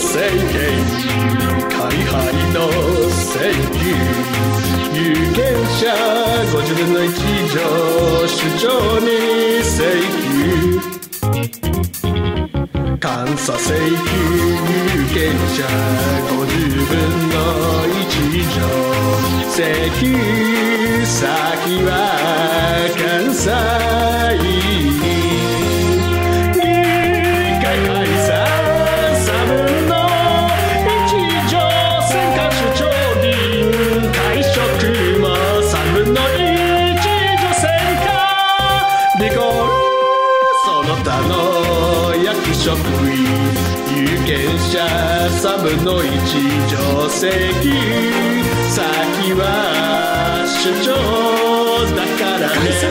宣言仮張りの請求。有権者50分の1以上主張に請求監査請求有権者50分の1以上請求先は関西その役職員有権者3分の1以上請求先は主張だからね。